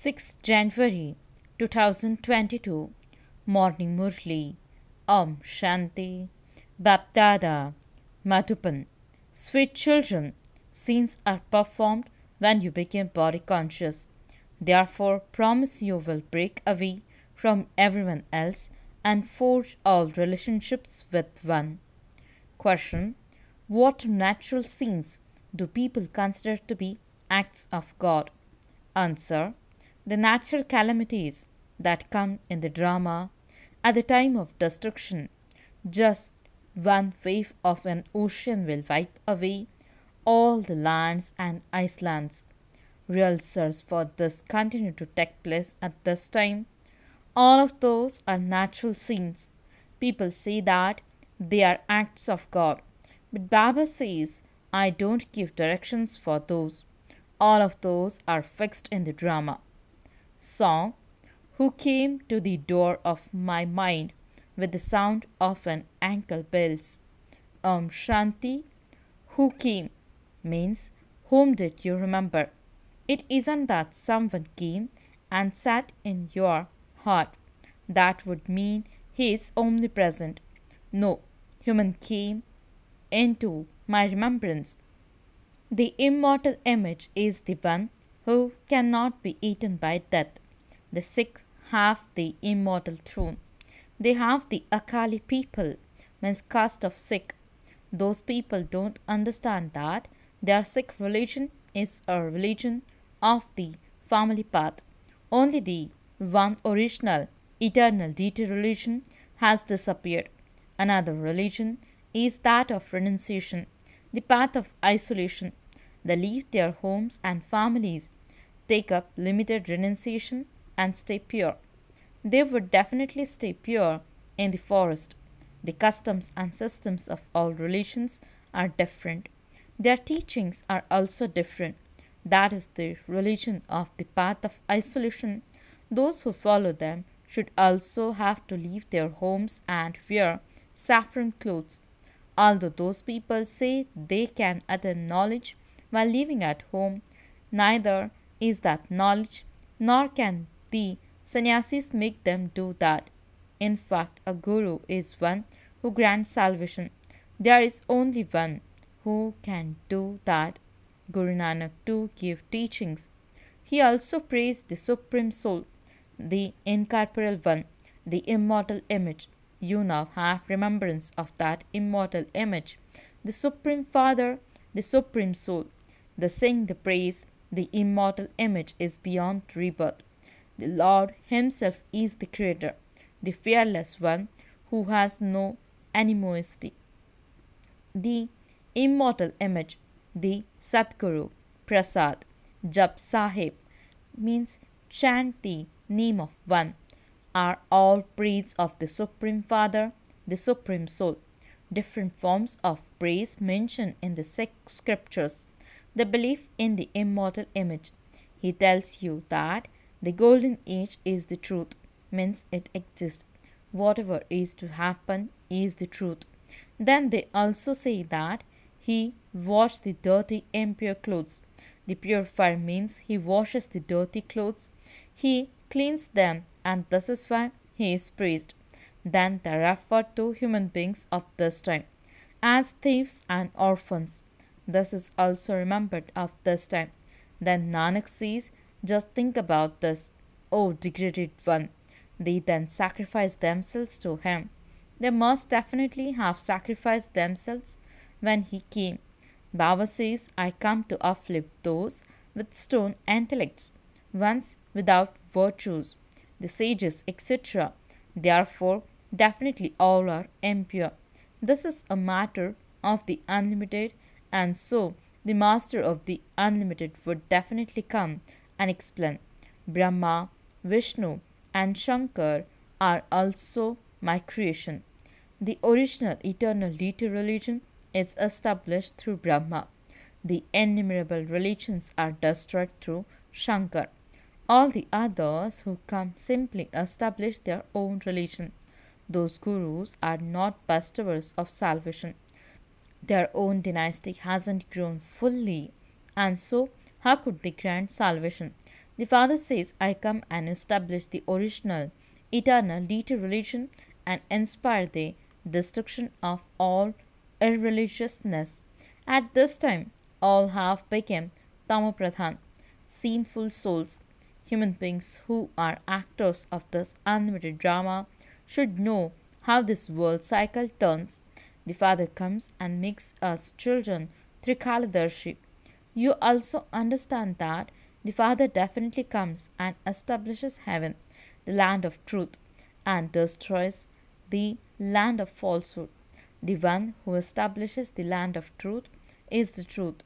6 January 2022 Morning Murli. Om Shanti. Bapdada. Madhuban. Sweet children, scenes are performed when you become body conscious. Therefore, promise you will break away from everyone else and forge all relationships with one. Question. What natural scenes do people consider to be acts of God? Answer The natural calamities that come in the drama at the time of destruction. Just one wave of an ocean will wipe away all the lands and islands. Rehearsals for this continue to take place at this time. All of those are natural scenes. People say that they are acts of God. But Baba says, I don't give directions for those. All of those are fixed in the drama. Song Who came to the door of my mind with the sound of an ankle bells. Om um, Shanti Who came means whom did you remember? It isn't that someone came and sat in your heart. That would mean he is omnipresent. No, human came into my remembrance. The immortal image is the one who cannot be eaten by death. The Sikh have the immortal throne. They have the Akali people, means caste of Sikh. Those people don't understand that their Sikh religion is a religion of the family path. Only the one original, eternal deity religion has disappeared. Another religion is that of renunciation, the path of isolation. They leave their homes and families, take up limited renunciation, and stay pure. They would definitely stay pure in the forest. The customs and systems of all religions are different. Their teachings are also different. That is the religion of the path of isolation. Those who follow them should also have to leave their homes and wear saffron clothes. Although those people say they can attain knowledge while living at home, neither is that knowledge, nor can the sannyasis make them do that. In fact, a guru is one who grants salvation. There is only one who can do that. Guru Nanak too gave teachings. He also praised the Supreme Soul, the incorporeal one, the immortal image. You now have remembrance of that immortal image, the Supreme Father, the Supreme Soul. The sing the praise, the immortal image is beyond rebirth. The Lord Himself is the Creator, the fearless one who has no animosity. The immortal image, the Satguru, Prasad, Jap Sahib, means chant the name of one, are all praise of the Supreme Father, the Supreme Soul. Different forms of praise mentioned in the scriptures. The belief in the immortal image. He tells you that the golden age is the truth, means it exists. Whatever is to happen is the truth. Then they also say that he washed the dirty, impure clothes. The purifier means he washes the dirty clothes. He cleans them, and this is why he is praised. Then they refer to human beings of this time as thieves and orphans. This is also remembered of this time. Then Nanak says just think about this, O degraded one. They then sacrifice themselves to him. They must definitely have sacrificed themselves when he came. Baba says, I come to afflict those with stone intellects, ones without virtues, the sages, etc. Therefore, definitely all are impure. This is a matter of the unlimited, and so the master of the unlimited would definitely come and explain. Brahma, Vishnu, and Shankar are also my creation. The original eternal deity religion is established through Brahma. The innumerable religions are destroyed through Shankar. All the others who come simply establish their own religion. Those gurus are not bestowers of salvation. Their own dynasty hasn't grown fully, and so how could they grant salvation? The Father says, I come and establish the original, eternal deity religion and inspire the destruction of all irreligiousness. At this time, all have become tamopradhan, sinful souls. Human beings who are actors of this unlimited drama should know how this world cycle turns. The Father comes and makes us children through Kaladarshi. You also understand that the Father definitely comes and establishes heaven, the land of truth, and destroys the land of falsehood. The one who establishes the land of truth is the truth.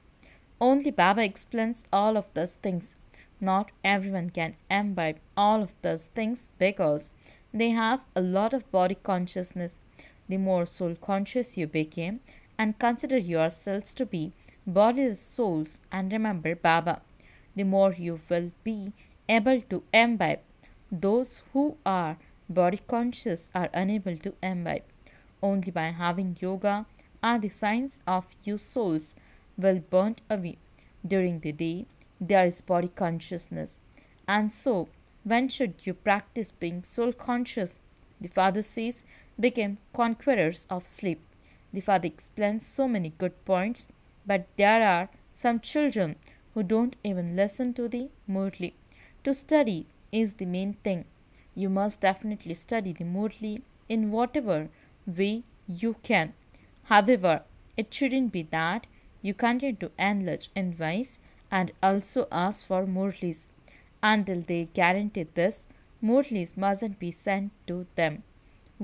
Only Baba explains all of those things. Not everyone can imbibe all of those things because they have a lot of body consciousness. The more soul conscious you become and consider yourselves to be bodiless souls and remember Baba, the more you will be able to imbibe. Those who are body conscious are unable to imbibe. Only by having yoga are the signs of your souls will burnt away. During the day, there is body consciousness. And so, when should you practice being soul conscious? The Father says, become conquerors of sleep. The Father explains so many good points, but there are some children who don't even listen to the Murli. To study is the main thing. You must definitely study the Murli in whatever way you can. However, it shouldn't be that you continue to enlarge in and also ask for Murlis. Until they guarantee this, Murlis mustn't be sent to them.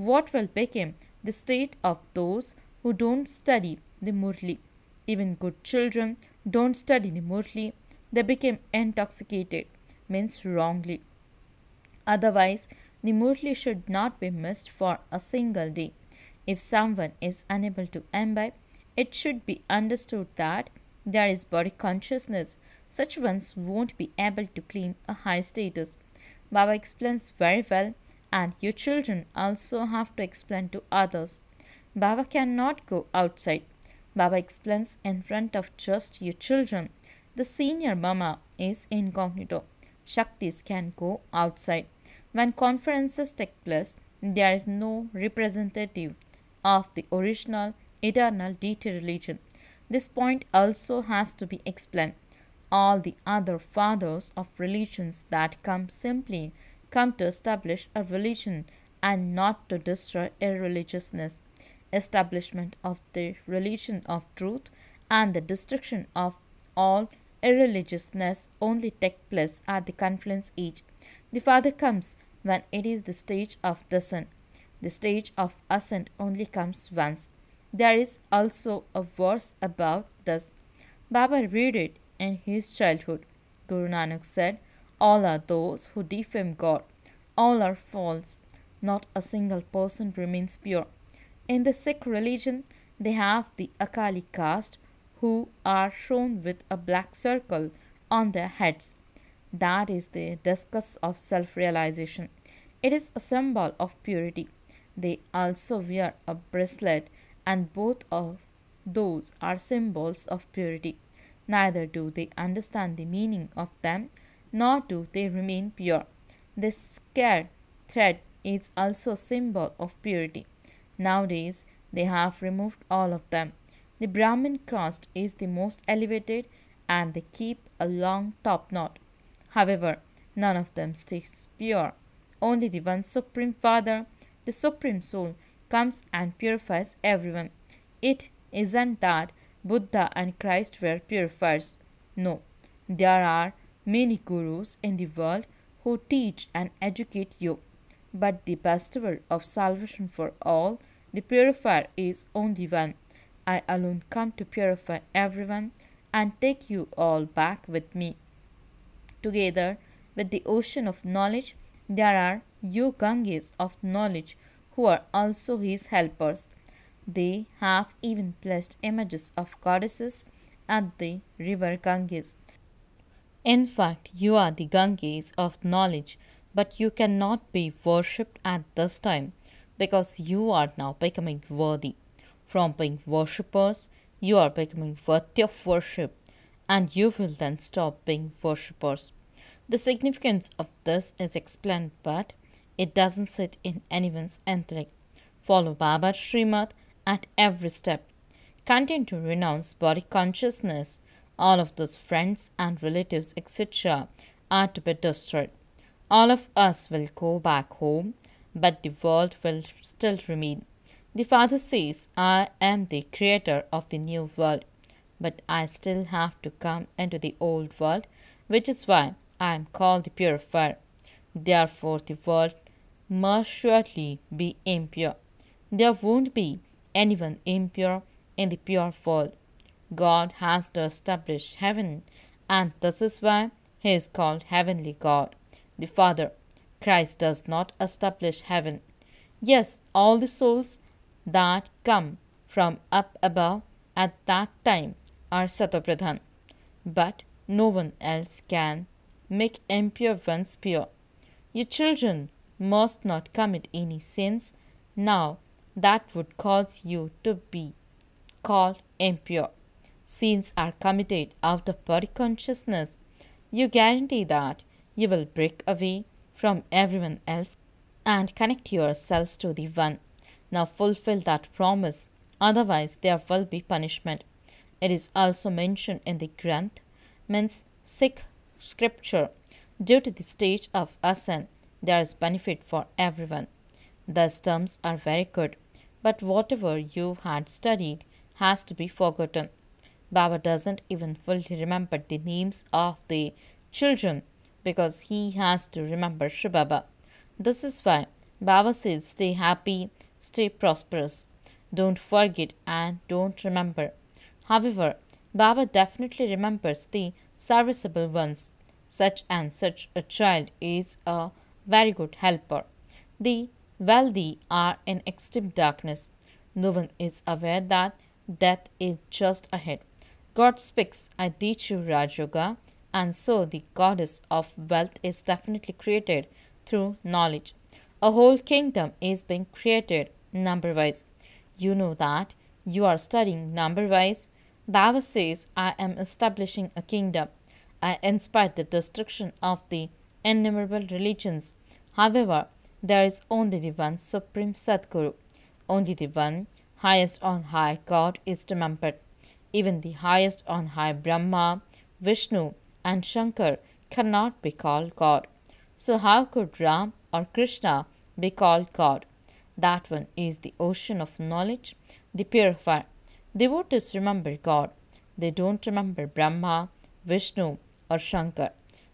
What will become the state of those who don't study the Murli? Even good children don't study the Murli. They become intoxicated, means wrongly. Otherwise, the Murli should not be missed for a single day. If someone is unable to imbibe, it should be understood that there is body consciousness such ones won't be able to claim a high status. Baba explains very well, and your children also have to explain to others. Baba cannot go outside. Baba explains in front of just your children. The senior mama is incognito. Shaktis can go outside. When conferences take place, there is no representative of the original eternal deity religion. This point also has to be explained all the other fathers of religions that come simply come to establish a religion and not to destroy irreligiousness. Establishment of the religion of truth and the destruction of all irreligiousness only take place at the confluence age. The Father comes when it is the stage of descent. The stage of ascent only comes once. There is also a verse about this. Baba read it in his childhood. Guru Nanak said, All are those who defame God. All are false. Not a single person remains pure. In the Sikh religion, they have the Akali caste who are shown with a black circle on their heads. That is the discus of self realization. It is a symbol of purity. They also wear a bracelet, and both of those are symbols of purity. Neither do they understand the meaning of them, nor do they remain pure. The scared thread is also a symbol of purity. Nowadays, they have removed all of them. The Brahmin caste is the most elevated and they keep a long top knot. However, none of them stays pure. Only the one Supreme Father, the Supreme Soul, comes and purifies everyone. It isn't that Buddha and Christ were purifiers. No, there are many gurus in the world who teach and educate you. But the bestower of salvation for all, the purifier, is only one. I alone come to purify everyone and take you all back with me. Together with the ocean of knowledge, there are you Ganges of knowledge who are also his helpers. They have even placed images of goddesses at the river Ganges. In fact, you are the Ganges of knowledge, but you cannot be worshipped at this time because you are now becoming worthy. From being worshippers, you are becoming worthy of worship, and you will then stop being worshippers. The significance of this is explained, but it doesn't sit in anyone's intellect. Follow Baba's Shrimat at every step. Continue to renounce body consciousness. All of those friends and relatives, etc., are to be destroyed. All of us will go back home, but the world will still remain. The Father says, I am the creator of the new world, but I still have to come into the old world, which is why I am called the purifier. Therefore, the world must surely be impure. There won't be anyone impure in the pure world. God has to establish heaven, and this is why he is called Heavenly God, the Father. Christ does not establish heaven. Yes, all the souls that come from up above at that time are Satopradhan, but no one else can make impure ones pure. Your children must not commit any sins now that would cause you to be called impure. Sins are committed out of body consciousness. You guarantee that you will break away from everyone else and connect yourselves to the One. Now fulfill that promise, otherwise, there will be punishment. It is also mentioned in the Granth, means Sikh scripture. Due to the stage of ascent, there is benefit for everyone. Thus, terms are very good, but whatever you had studied has to be forgotten. Baba doesn't even fully remember the names of the children because he has to remember Shiv Baba. This is why Baba says stay happy, stay prosperous. Don't forget and don't remember. However, Baba definitely remembers the serviceable ones. Such and such a child is a very good helper. The wealthy are in extreme darkness. No one is aware that death is just ahead. God speaks, I teach you Raj Yoga, and so the goddess of wealth is definitely created through knowledge. A whole kingdom is being created number wise. You know that you are studying number wise. Baba says, I am establishing a kingdom. I inspired the destruction of the innumerable religions. However, there is only the one supreme Sadguru. Only the one highest on high God is remembered. Even the highest on high Brahma, Vishnu, and Shankar cannot be called God. So, how could Ram or Krishna be called God? That one is the ocean of knowledge, the purifier. Devotees remember God. They don't remember Brahma, Vishnu, or Shankar.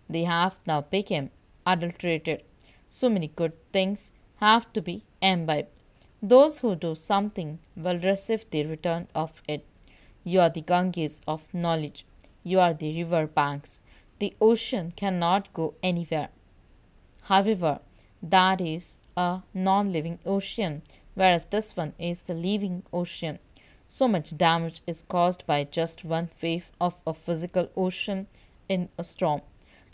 They have now become adulterated. So many good things have to be imbibed. Those who do something will receive the return of it. You are the Ganges of knowledge. You are the river banks. The ocean cannot go anywhere. However, that is a non living ocean, whereas this one is the living ocean. So much damage is caused by just one wave of a physical ocean in a storm.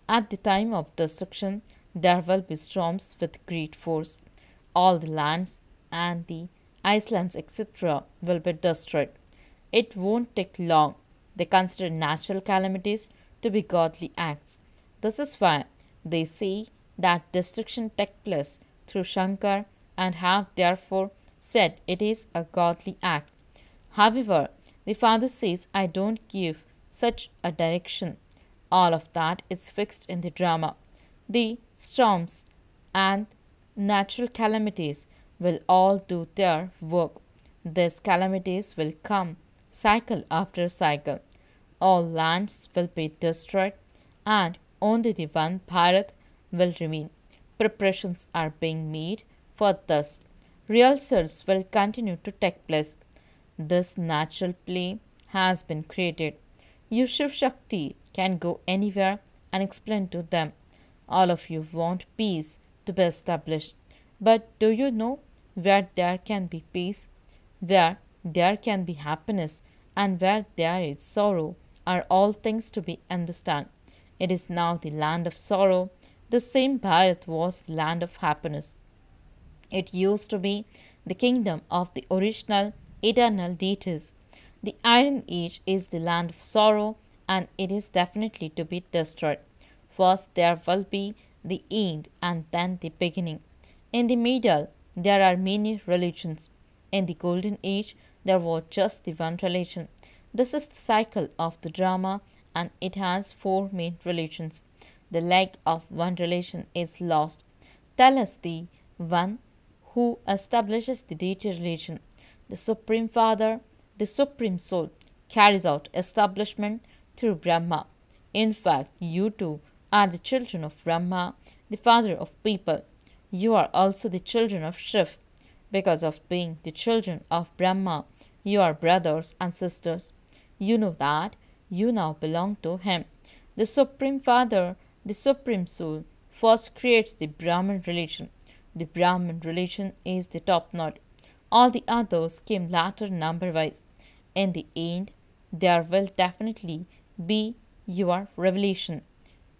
At the time of destruction, there will be storms with great force. All the lands and the islands, etc., will be destroyed. It won't take long. They consider natural calamities to be godly acts. This is why they say that destruction take place through Shankar and have therefore said it is a godly act. However, the Father says, I don't give such a direction. All of that is fixed in the drama. The storms and natural calamities will all do their work. These calamities will come cycle after cycle. All lands will be destroyed and only the one Bharat will remain. Preparations are being made for this. Rehearsals will continue to take place. This natural play has been created. Yusuf Shakti can go anywhere and explain to them. All of you want peace to be established. But do you know where there can be peace, where there can be happiness, and where there is sorrow are all things to be understood. It is now the land of sorrow. The same Bharat was the land of happiness. It used to be the kingdom of the original eternal deities. The Iron Age is the land of sorrow and it is definitely to be destroyed. First, there will be the end and then the beginning. In the middle, there are many religions. In the Golden Age, there was just the one religion. This is the cycle of the drama and it has four main religions. The leg of one religion is lost. Tell us the one who establishes the deity religion. The Supreme Father, the Supreme Soul, carries out establishment through Brahma. In fact, you too are the children of Brahma, the father of people. You are also the children of Shiv. Because of being the children of Brahma, you are brothers and sisters. You know that you now belong to him. The Supreme Father, the Supreme Soul, first creates the Brahman religion. The Brahman religion is the top notch. All the others came later number wise. In the end, there will definitely be your revelation.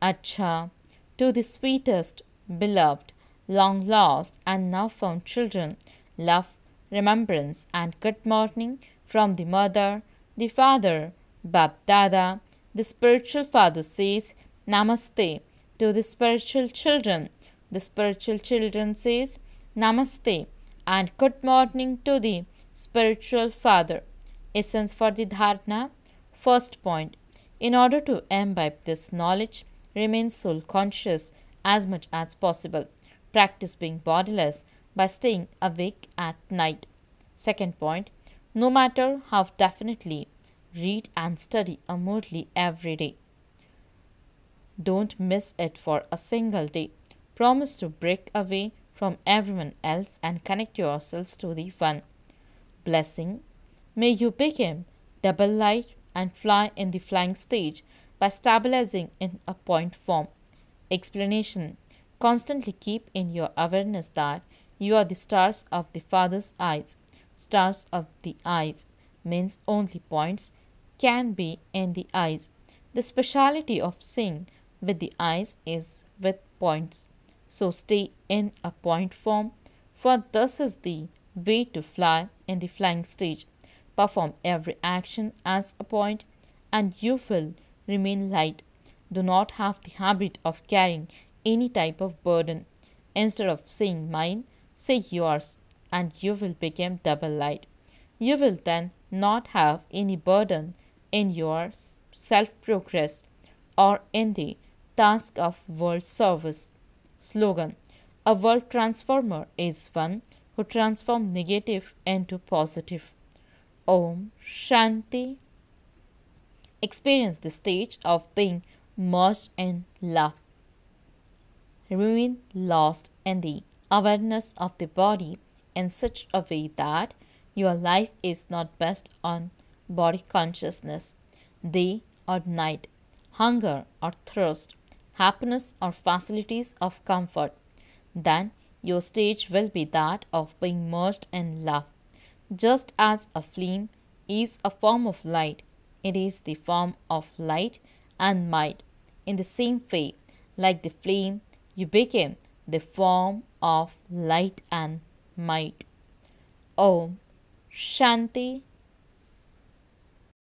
Acha, to the sweetest, beloved, long lost, and now found children, love, remembrance, and good morning from the mother, the father, Bab Dada. The spiritual father says Namaste to the spiritual children. The spiritual children says Namaste and good morning to the spiritual father. Essence for the dharana. First point. In order to imbibe this knowledge, remain soul conscious as much as possible. Practice being bodiless by staying awake at night. Second point. No matter how definitely read and study Amurli every day. Don't miss it for a single day. Promise to break away from everyone else and connect yourselves to the one. Blessing. May you become double light and fly in the flying stage by stabilizing in a point form. Explanation. Constantly keep in your awareness that you are the stars of the Father's eyes. Stars of the eyes means only points can be in the eyes. The speciality of seeing with the eyes is with points. So stay in a point form, for this is the way to fly in the flying stage. Perform every action as a point, and you will remain light. Do not have the habit of carrying any type of burden. Instead of saying mine, say yours, and you will become double light. You will then not have any burden in your self progress or in the task of world service. Slogan A world transformer is one who transforms negative into positive. Om Shanti. Experience the stage of being merged in love. Remain lost in the awareness of the body in such a way that your life is not based on body consciousness, day or night, hunger or thirst, happiness or facilities of comfort, then your stage will be that of being merged in love. Just as a flame is a form of light, it is the form of light and might. In the same way, like the flame, you became the form of light and might. Om Shanti